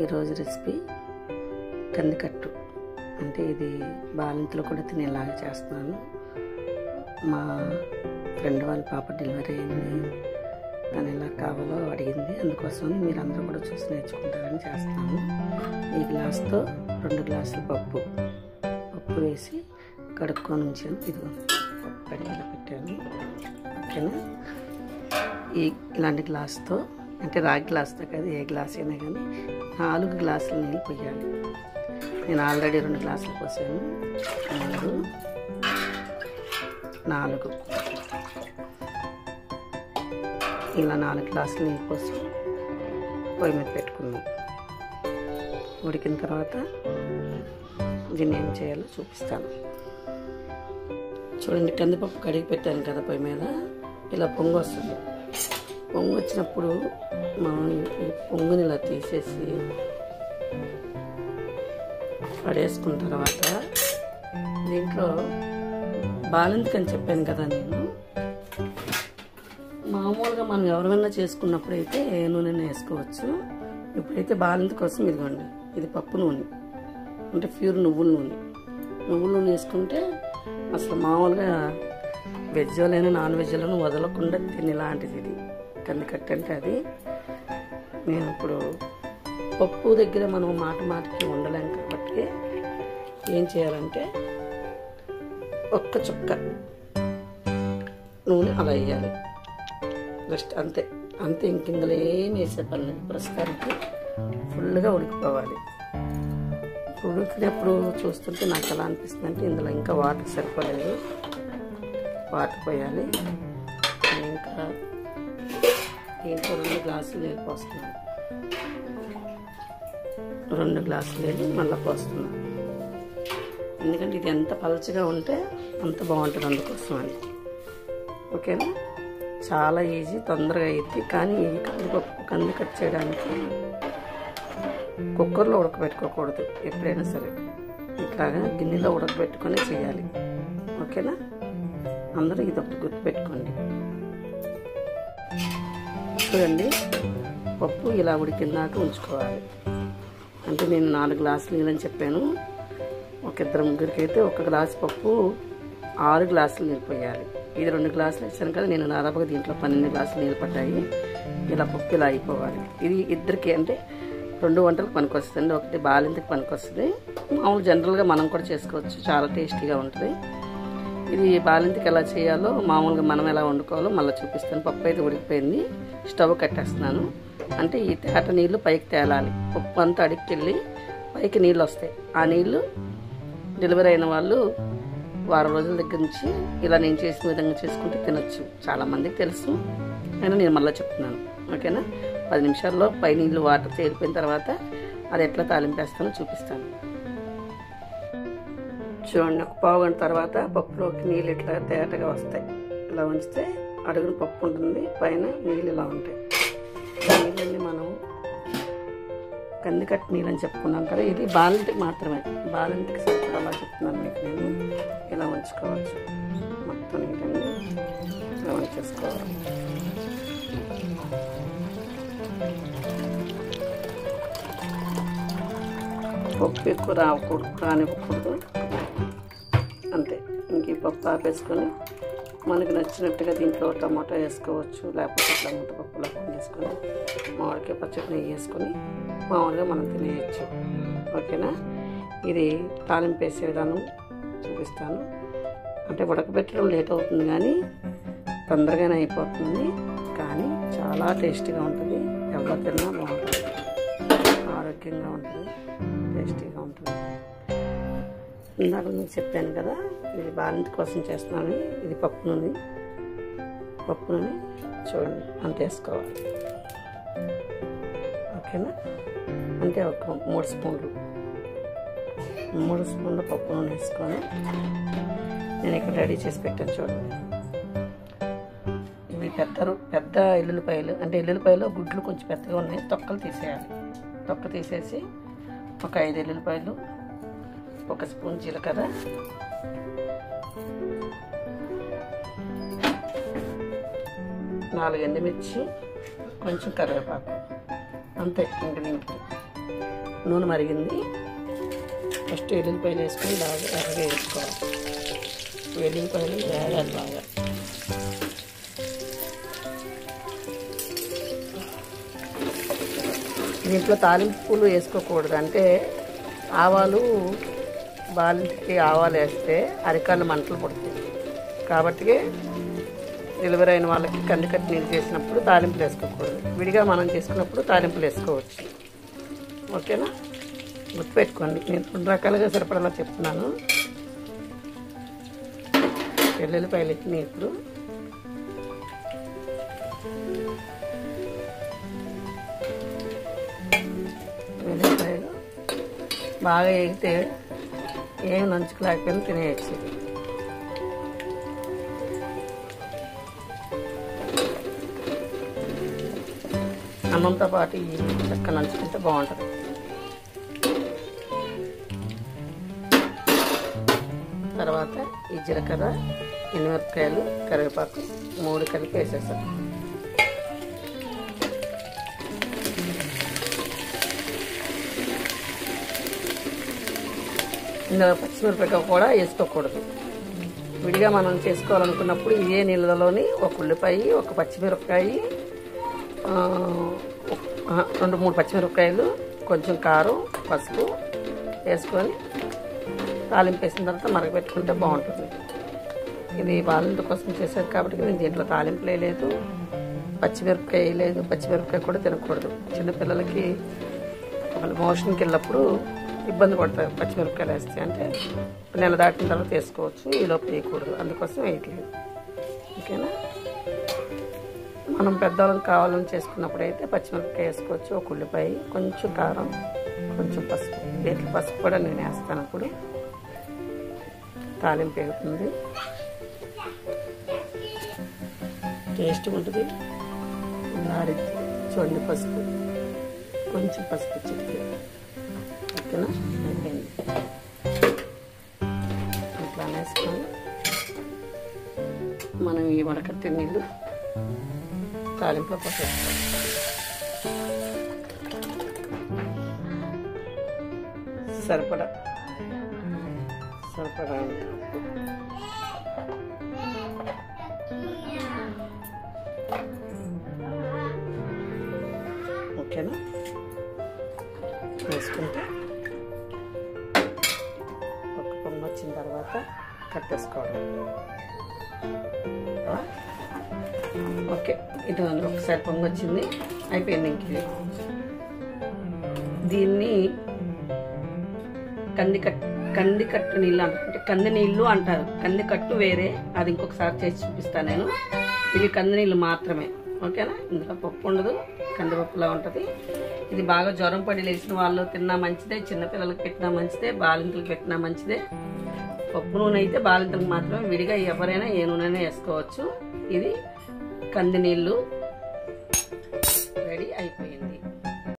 ఈరోజు రెసిపీ కందికట్టు. అంటే ఇది బాలింతలు కూడా తినేలాగా చేస్తున్నాను. మా ఫ్రెండ్ వాళ్ళ పాప డెలివరీ అయింది. తను ఎలా కావాలో అడిగింది. అందుకోసం మీరు అందరూ కూడా చూసి నేర్చుకుంటారని చేస్తాను ఈ గ్లాస్తో రెండు గ్లాసులు పప్పు. పప్పు వేసి కడుక్కొని ఉంచాను. ఇది పప్పు కడిగిలా పెట్టాను. ఓకేనా? ఈ ఇలాంటి గ్లాస్తో అంటే రాగి గ్లాస్తో కాదు ఏ గ్లాస్ అయినా కానీ నాలుగు గ్లాసులు నీళ్ళు పోయాలి. నేను ఆల్రెడీ రెండు గ్లాసులు పోసాను. మూడు నాలుగు. ఇలా నాలుగు గ్లాసులు నీళ్ళు పోసి పొయ్యి మీద పెట్టుకున్నాం ఉడికిన తర్వాత దీన్ని ఏం చేయాలో చూపిస్తాను. చూడండి కందిపప్పు కడిగి పెట్టాను కదా పొయ్యి మీద. ఇలా పొంగు వస్తుంది. పొంగు వచ్చినప్పుడు మనం ఈ పొంగుని ఇలా తీసేసి పడేసుకున్న తర్వాత దీంట్లో బాలింతకి అని చెప్పాను కదా నేను. మామూలుగా మనం ఎవరైనా చేసుకున్నప్పుడు అయితే ఏ నూనె వేసుకోవచ్చు. ఇప్పుడైతే బాలింత కోసం ఇదిగోండి ఇది పప్పు నూనె. అంటే ప్యూర్ నువ్వుల నూనె. నువ్వుల నూనె వేసుకుంటే అసలు మామూలుగా వెజ్ నాన్ వెజ్లోనూ వదలకుండా తినేలాంటిది ఇది. కందికట్టు అంటే అది. నేను ఇప్పుడు పప్పు దగ్గర మనం మాట మాటకి ఉండలేం కాబట్టి ఏం చేయాలంటే ఒక్క చుక్క నూనె అలా వేయాలి. జస్ట్ అంతే. అంతే ఇంక ఇందులో ఏం వేసే పని లేదు. ప్రస్తుతానికి ఫుల్గా ఉడికిపోవాలి. ఉడికినప్పుడు చూస్తుంటే నాకు ఎలా అనిపిస్తుంది అంటే ఇందులో ఇంకా వాటర్ సరిపోలేదు. వాటర్ పోయాలి. ఇంకా దీంట్లో రెండు గ్లాసులు నీళ్ళు పోస్తున్నాను. రెండు గ్లాసులు నీళ్ళు మళ్ళీ పోస్తున్నాను. ఎందుకంటే ఇది ఎంత పలచగా ఉంటే అంత బాగుంటుంది అందుకోసం అని. ఓకేనా? చాలా ఈజీ తొందరగా అయ్యింది కానీ ఇవి కందిపప్పు కంది కట్ చేయడానికి కుక్కర్లో ఉడకబెట్టుకోకూడదు ఎప్పుడైనా సరే. ఇట్లాగా గిన్నెలో ఉడకబెట్టుకొని చేయాలి. ఓకేనా? అందరూ ఇది ఒకటి గుర్తుపెట్టుకోండి. చూడండి. పప్పు ఇలా ఉడికిందాక ఉంచుకోవాలి. అంటే నేను నాలుగు గ్లాసులు నీళ్ళని చెప్పాను. ఒక ఇద్దరు ముగ్గురికి అయితే ఒక గ్లాసు పప్పు ఆరు గ్లాసులు నీళ్ళు పోయాలి. ఇది రెండు గ్లాసులు ఇచ్చాను కదా నేను దాదాపుగా దీంట్లో పన్నెండు గ్లాసులు నీళ్ళు పడ్డాయి. ఇలా పప్పు ఇలా అయిపోవాలి. ఇది ఇద్దరికి అంటే రెండు వంటలకు పనికొస్తుంది ఒకటి బాలింతకి పనికొస్తుంది. మామూలు జనరల్గా మనం కూడా చేసుకోవచ్చు చాలా టేస్టీగా ఉంటుంది. ఇది బాలింతకి ఎలా చేయాలో మామూలుగా మనం ఎలా వండుకోవాలో మళ్ళీ చూపిస్తాను. పప్పు అయితే ఉడికిపోయింది. స్టవ్ కట్టేస్తున్నాను. అంటే ఈ తేట నీళ్ళు పైకి తేలాలి. పప్పు అంతా అడిగికెళ్ళి పైకి నీళ్ళు వస్తాయి. ఆ నీళ్ళు డెలివరీ అయిన వాళ్ళు వారం రోజుల దగ్గర నుంచి ఇలా నేను చేసిన విధంగా చేసుకుంటే తినొచ్చు. చాలామందికి తెలుసు. అయినా నేను మళ్ళీ చెప్తున్నాను. ఓకేనా? పది నిమిషాల్లో పై నీళ్ళు వాటర్ తేలిపోయిన తర్వాత అది ఎట్లా తాలింపేస్తానో చూపిస్తాను. చూడండి ఒక పావు గంట తర్వాత పప్పులోకి నీళ్ళు ఇట్లా తేటగా వస్తాయి. ఇలా ఉంచితే అడుగున పప్పు ఉంటుంది పైన నీళ్ళు ఇలా ఉంటాయి. నీళ్ళని మనం కందికట్టు నీళ్ళు అని చెప్పుకున్నాం కదా ఇది బాలింటికి మాత్రమే. బాలింటికి అలా చెప్తున్నాను మీకు నేను. ఇలా ఉంచుకోవచ్చు. మొత్తం నీళ్ళని ఇలా ఉంచేసుకోవాలి. పప్పు ఎక్కువ రావకూడదు రానివ్వకూడదు. అంతే. ఇంక ఈ పప్పు ఆపేసుకొని మనకు నచ్చినట్టుగా దీంట్లో టమాటా వేసుకోవచ్చు లేకపోతే ఇట్లా ముద్దపప్పులా వేసుకొని మామిడికాయ పచ్చడి నెయ్యి వేసుకొని మామూలుగా మనం తినేయచ్చు. ఓకేనా? ఇది తాలింపు వేసే విధానం చూపిస్తాను. అంటే ఉడకబెట్టడం లేట్ అవుతుంది కానీ తొందరగానే అయిపోతుంది. కానీ చాలా టేస్టీగా ఉంటుంది. ఎవరు తిన్నా బాగుంటుంది. ఆరోగ్యంగా ఉంటుంది. ఇందాక మీకు చెప్పాను కదా. ఇది బాలింత కోసం చేస్తున్నాను ఇది పప్పు నూనె పప్పు నూనె చూడండి అంత వేసుకోవాలి. ఓకేనా? అంటే ఒక మూడు స్పూన్లు. మూడు స్పూన్ల పప్పు నూనె వేసుకొని నేను ఇక్కడ రెడీ చేసి పెట్టాను చూడండి. ఇవి పెద్ద పెద్ద ఎల్లుల్లిపాయలు అంటే ఎల్లుల్లిపాయలు గుడ్లు కొంచెం పెద్దగా ఉన్నాయి. తొక్కలు తీసేయాలి. తొక్క తీసేసి ఒక ఐదు ఎల్లుల్లిపాయలు ఒక స్పూన్ జీలకర్ర. నాలుగు ఎండుమిర్చి కొంచెం కరివేపాకు. అంతే ఇంక నూనె మరిగింది. ఫస్ట్ వెల్లుల్లిపాయలు వేసుకొని బాగా ఎర్రగా వేసుకోవాలి. వెల్లుల్లిపాయలు వేగాలి బాగా. దీంట్లో తాలింపులు వేసుకోకూడదు. అంటే ఆవాలు బాలింటికి ఆవాలు వేస్తే అరికాళ్ళు మంటలు పుడతాయి. కాబట్టి డెలివరీ అయిన వాళ్ళకి కందికట్టి నీళ్ళు చేసినప్పుడు తాలింపులు వేసుకోకూడదు. విడిగా మనం చేసుకున్నప్పుడు తాలింపులు వేసుకోవచ్చు. ఓకేనా? గుర్తుపెట్టుకోండి. నేను రెండు రకాలుగా సరిపడలా చెప్తున్నాను. వెల్లుల్లిపాయలు ఎక్కినాయి ఇప్పుడు వెల్లుల్లిపాయలు బాగా ఎగితే ఏం నంచుకు లేకపోయినా తినేయచ్చు. అన్నంతో పాటు ఈ చెక్క నంచుకుంటే బాగుంటుంది. తర్వాత ఈ జీలకర్ర ఎనిమిరపకాయలు కరివేపాకు మూడు కలిపి వేసేసాను ఇందులో పచ్చిమిరపకాయ కూడా వేసుకోకూడదు. విడిగా మనం చేసుకోవాలనుకున్నప్పుడు ఇదే నీళ్ళలోని ఒక ఉల్లిపాయ ఒక పచ్చిమిరపకాయ రెండు మూడు పచ్చిమిరపకాయలు కొంచెం కారం పసుపు వేసుకొని తాలింపు వేసిన తర్వాత మరగపెట్టుకుంటే బాగుంటుంది. ఇది బాలింత కోసం చేశారు కాబట్టి నేను దీంట్లో తాలింపు లేదు పచ్చిమిరపకాయ లేదు పచ్చిమిరపకాయ కూడా తినకూడదు. చిన్నపిల్లలకి వాళ్ళు మోషన్కి వెళ్ళినప్పుడు ఇబ్బంది పడతాయి పచ్చిమిరపకాయలు వేస్తే అంటే నెల దాటిన తర్వాత వేసుకోవచ్చు ఈలోపు వేయకూడదు. అందుకోసం వేయట్లేదు. ఓకేనా? మనం పెద్దవాళ్ళకి కావాలని చేసుకున్నప్పుడు అయితే పచ్చిమిరపకాయ వేసుకోవచ్చు ఒక ఉల్లిపాయ కొంచెం కారం కొంచెం పసుపు. దీంట్లో పసుపు కూడా నేను వేస్తాను అప్పుడు. తాలింపు వేగుతుంది. టేస్ట్ ఉంటుంది. ఆరిద్ది చూడండి పసుపు కొంచెం పసుపు చెప్తే ఓకేనా? అయిపోయింది. ఇట్లా వేసుకొని మనం ఈ వడకట్టే నీళ్ళు తాలింపులో పోసేసుకోవాలి సరిపడా? సరిపడా? ఓకేనా? వేసుకుంటే వచ్చిన తర్వాత కట్టేసుకోవడం ఓకే ఇటు ఒకసారి పొంగు వచ్చింది అయిపోయింది ఇంక దీన్ని కందికట్ కందికట్టు నీళ్ళు అంటారు అంటే కంది నీళ్ళు అంటారు. కందికట్టు వేరే అది ఇంకొకసారి చేసి చూపిస్తాను నేను. ఇవి కంది నీళ్ళు మాత్రమే. ఓకేనా? ఇందులో పప్పు ఉండదు కందిపప్పులా ఉంటుంది. ఇది బాగా జ్వరం పడి లేచిన వాళ్ళు తిన్నా మంచిదే చిన్నపిల్లలకి పెట్టినా మంచిదే బాలింతలకు పెట్టినా మంచిదే. పప్పు నూనె అయితే బాలింతలకు మాత్రమే విడిగా ఎవరైనా ఏ నూనె వేసుకోవచ్చు. ఇది కంది నీళ్ళు